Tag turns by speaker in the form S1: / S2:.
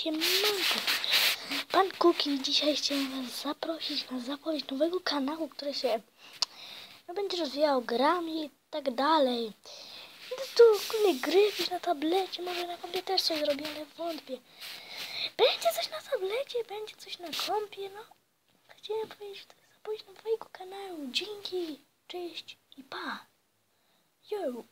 S1: Siemanko. Pan Kuki, dzisiaj chciałem Was zaprosić na zapowiedź nowego kanału, który się no, będzie rozwijał grami i tak dalej. No tu głównie gry na tablecie, może na kompie też coś zrobię, wątpię. Będzie coś na tablecie, będzie coś na kompie, no. Chciałem powiedzieć, że to jest zapowiedź nowego kanału. Dzięki, cześć i pa. Yo.